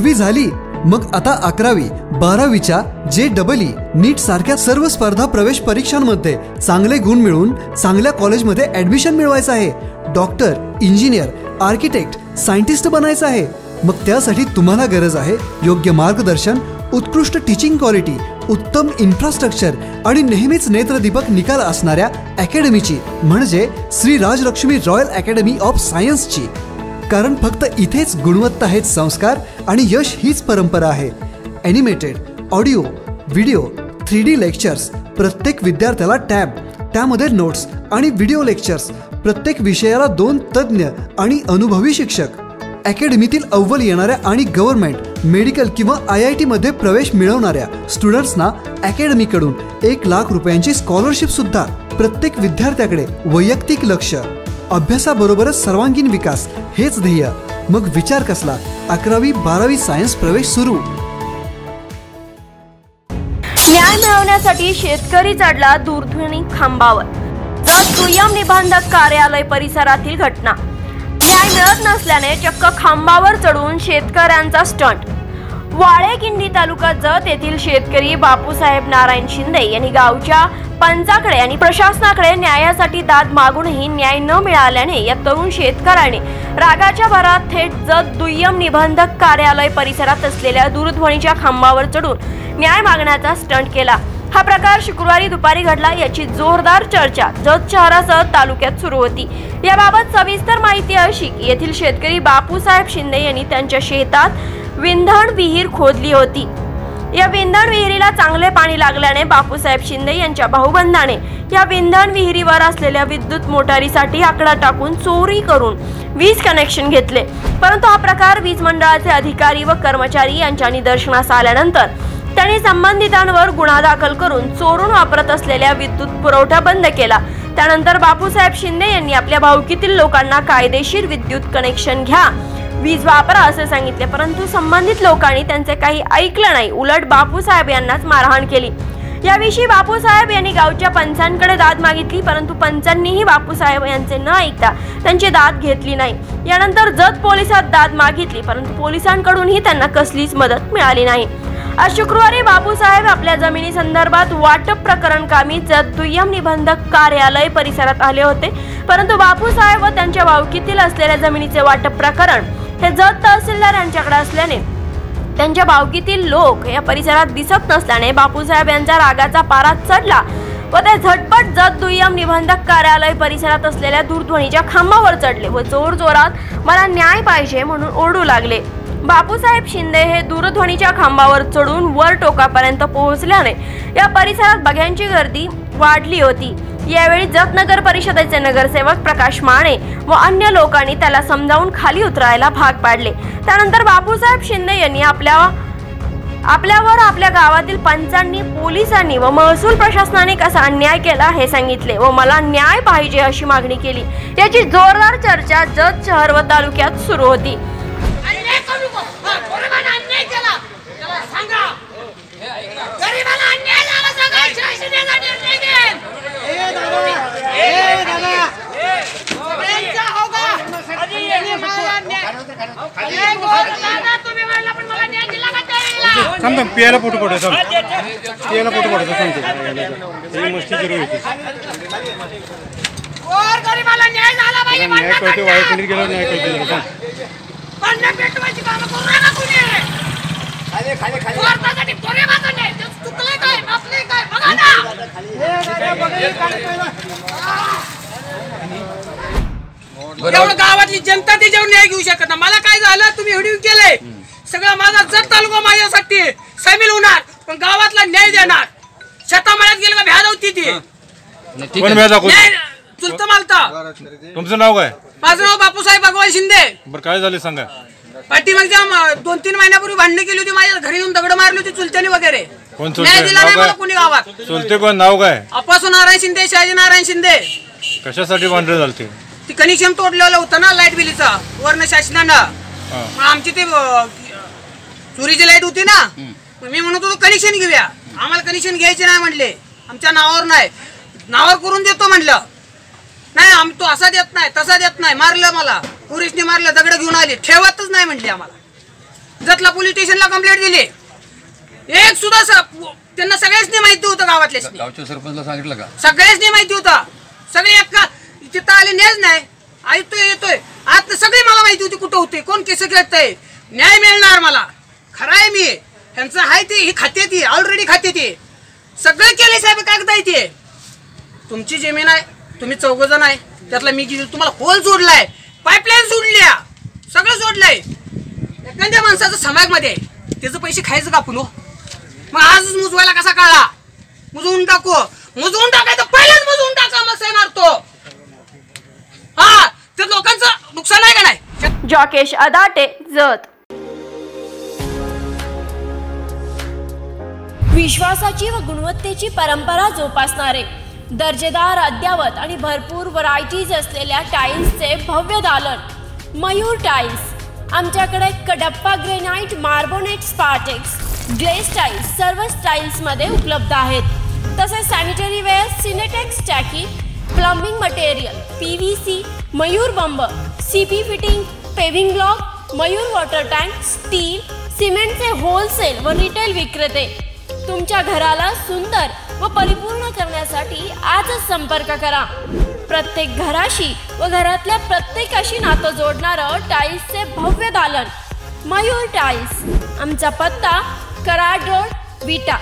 दहावी झाली मग आता अकरावी बारावीच्या जे डबल ई नीट सारख्या सर्व स्पर्धा प्रवेश परीक्षांमध्ये चांगले गुण मिळवून चांगल्या कॉलेजमध्ये ऍडमिशन मिळवायचं आहे. डॉक्टर इंजिनियर आर्किटेक्ट सायंटिस्ट बनायचं आहे. मग त्यासाठी तुम्हाला गरज आहे योग्य मार्गदर्शन उत्कृष्ट टीचिंग क्वालिटी उत्तम इन्फ्रास्ट्रक्चर आणि नेहमीच नेत्रदीपक निकाल असणाऱ्या अकॅडमीची म्हणजे Shri Rajalakshmi royal academy of सायन्सची. कारण फक्त इथेच गुणवत्ता हेच संस्कार आणि यश हीच परंपरा आहे. Animated audio video three D lectures प्रत्येक विद्यार्थ्याला टॅब त्यामध्ये नोट्स आणि व्हिडिओ लेक्चर्स प्रत्येक विषयाला दोन तज्ज्ञ आणि अनुभवी शिक्षक. अकॅडमीतील अव्वल येणाऱ्या आणि गव्हर्नमेंट मेडिकल किंवा आय आय टीमध्ये प्रवेश मिळवणाऱ्या स्टुडंट्सना अकॅडमीकडून एक लाख रुपयांची स्कॉलरशिपसुद्धा प्रत्येक विद्यार्थ्याकडे वैयक्तिक लक्ष. अभ्यासाबरोबरच सर्वांगीण विकास हेच ध्येय. मग विचार कसला? अकरावी बारावी सायन्स प्रवेश सुरू. न्याय मिळवण्यासाठी शेतकरी चढला दूरध्वनी खांबावर. जत दुय्यम निबंधक कार्यालय परिसरातील घटना. न्याय मिळत नसल्याने चक्क खांबावर चढून शेतकऱ्यांचा स्टंट. वाळेगिंडी तालुका जत येथील शेतकरी बापूसाहेब नारायण शिंदे यांनी गावच्या पंचाकडे आणि प्रशासनाकडे न्यायासाठी दाद मागूनही न्याय न मिळाल्याने या तरुण शेतकऱ्याने रागाच्या भरात थेट जत दुय्यम निबंधक कार्यालय परिसरात असलेल्या दूरध्वनीच्या खांबावर चढून न्याय मागण्याचा स्टंट केला. हा प्रकार शुक्रवारी दुपारी घडला याची जोरदार चर्चा जत शहरासह तालुक्यात सुरू होती. याबाबत सविस्तर माहिती अशी की येथील शेतकरी बापूसाहेब शिंदे यांनी त्यांच्या शेतात विंधण विहीर खोदली होती. या विंधण विहिरीला चांगले पाणी लागल्याने बापूसाहेब शिंदे यांच्या भाऊबंधाने या विंधण विहिरीवर असलेल्या विद्युत मोटारीसाठी आकडा टाकून चोरी करून वीज कनेक्शन घेतले. परंतु हा प्रकार वीज मंडळाचे अधिकारी व कर्मचारी यांच्या निदर्शनास आल्यानंतर त्यांनी संबंधितांवर गुन्हा दाखल करून चोरून वापरत असलेल्या विद्युत पुरवठा बंद केला. त्यानंतर बापूसाहेब शिंदे यांनी आपल्या भाऊकीतील लोकांना कायदेशीर विद्युत कनेक्शन घ्या. वीज वापरा असे सांगितले परंतु संबंधित लोकांनी त्यांचे काही ऐकलं नाही. उलट बापूसाहेब यांनाच मारहाण केली. याविषयी बापूसाहेब यांनी गावच्या पंचांकडे दाद मागितली परंतु पंचांनीही बापूसाहेब यांचे न ऐकता त्यांची दाद घेतली नाही. यानंतर जत पोलिसात दाद मागितली परंतु पोलिसांकडूनही त्यांना कसलीच मदत मिळाली नाही. आज शुक्रवारी बापूसाहेब आपल्या जमिनी संदर्भात वाटप प्रकरण कामी जत दुय्यम निबंधक कार्यालय परिसरात आले होते परंतु बापूसाहेब व त्यांच्या वावकीतील असलेल्या जमिनीचे वाटप प्रकरण हे जत तहसीलदार यांच्याकडे असल्याने त्यांच्या भावकीतील लोक या परिसरात दिसत नसल्याने बापूसाहेब यांचा रागाचा पारा चढला व ते झटपट जत दुय्यम निबंधक कार्यालय परिसरात असलेल्या दूरध्वनीच्या खांबावर चढले व जोर जोरात मला न्याय पाहिजे म्हणून ओरडू लागले. बापूसाहेब शिंदे हे दूरध्वनीच्या खांबावर चढून वर टोकापर्यंत पोहोचल्याने या परिसरात बघ्यांची गर्दी वाढली होती. यावेळी जत नगर परिषदेचे नगरसेवक प्रकाश माने व अन्य लोकांनी त्याला समजावून खाली उतरायला भाग पाडले. त्यानंतर बापूसाहेब शिंदे यांनी आपल्या आपल्यावर आपल्या गावातील पंचांनी पोलिसांनी व महसूल प्रशासनाने कसा अन्याय केला हे सांगितले व मला न्याय पाहिजे अशी मागणी केली. याची जोरदार चर्चा जत शहर व तालुक्यात सुरू होती. अन्याय थांब थांब पियाला फोटो पाठव थांब. पियाला फोटो पाठवतो सांगतो ही मस्ती सुरू होती गोर गरिबाला न्याय कळते करणार. वायखंडीत गेल्यावर न्याय कळते सांग एवढं गावातली जनता त्याच्यावर न्याय घेऊ शकत ना. मला काय झालं? तुम्ही व्हिडिओ केलंय सगळं माझा जर तालुका माझ्यासाठी सामील होणार पण गावातला न्याय देणार. शेतामळ्यात गेलं का भ्या होती ती. कोण न्याय चुलत मालता. तुमचं नाव काय? माझं नाव बापूसाहेब भगवान शिंदे. बरं काय झाले सांगा? पाठीमागच्या दोन तीन महिन्यापूर्वी भांडणं केली होती माझ्या घरी येऊन दगड मारली होती चुलत्याने वगैरे. कोण न्याय चुलते नाही मला कोणी गावात? चुलते कोण? नाव काय? नारायण शिंदे शहाजी नारायण शिंदे. कशासाठी भांडण झालते? ती कनेक्शन तोडलेलं होतं ना लाइट बिलीचं वर्ण शासनानं. हा. मग आमची ते अ, चोरीची लाइट होती ना मग मी म्हणत होतो कनेक्शन घेऊया. आम्हाला कनेक्शन घ्यायचे नाही म्हणले. आमच्या नावावर नाही. नावावर करून देतो म्हणलं. नाही आम तो असा देत नाही तसा देत नाही. मारलं मला. पोलिसने मारलं दगड घेऊन आली. ठेवतच नाही म्हणले आम्हाला. जतला पोलीस स्टेशनला कंप्लेंट दिली. एक सुद्धा स- त्यांना सगळ्याच माहिती होतं गावातल्या गावच्या सरपंचला सांगितलं का? सगळ्याच माहिती होतं. सगळे एका तिथं आले नेच नाही. ऐकतोय येतोय. आता सगळी मला माहिती होती कुठं होते कोण केस खेळतंय. न्याय मिळणार मला. खरं आहे मी. ह्यांचं आहे ते ही खाते ती ऑलरेडी खाते ती. सगळं केले साहेब कागद आहे ते. तुमची जमीन आहे तुम्ही चौघ जण आहे. त्यातला मी किती तुम्हाला होल जोडलाय. पाईपलाईन जोडल्या. सगळं जोडलंय. एखाद्या माणसाचं समाजमध्ये आहे त्याचं पैसे खायचं का आपण हो? मग आजच मुजवायला कसा कळला? मुजवून टाकू. मुजवून टाकायचं पहिलेच मुजवून टाका मग सही मारतो. हा ते लोकांचं नुकसान आहे का नाही? जॉकेश अदाटे जत. विश्वासाची व गुणवत्तेची परंपरा जोपासणारे दर्जेदार अद्यावत आणि भरपूर व्हरायटीज असलेल्या टाईल्सचे भव्य दालन. मयूर टाईल्स आमच्याकडे कडप्पा ग्रेनाइट मार्बोनेट स्पार्टेक्स ग्ले स्टाईल सर्व स्टाईल्समध्ये उपलब्ध आहेत. तसेच sanitary ware Sintex टॅकी plumbing material P V C Mayur बंब C P fitting paving block Mayur water tank steel सिमेंटचे होलसेल व रिटेल विक्रेते. तुमच्या घराला सुंदर व परिपूर्ण करण्यासाठी आजच संपर्क करा. प्रत्येक घराशी व घरातल्या प्रत्येकाशी नातं जोडणारं टाईल्सचे भव्य दालन. मयूर टाईल्स आमचा पत्ता कराड रोड विटा.